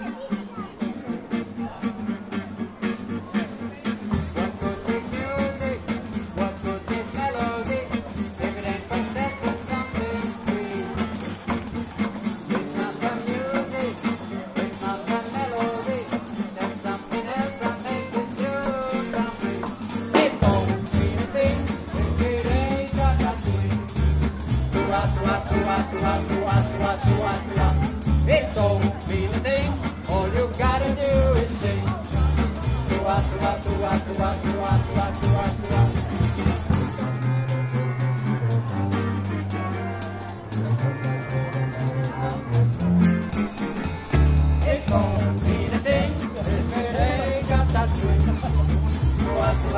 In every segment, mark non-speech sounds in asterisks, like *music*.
you *laughs*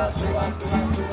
Tua, tua, tua, tua, tua,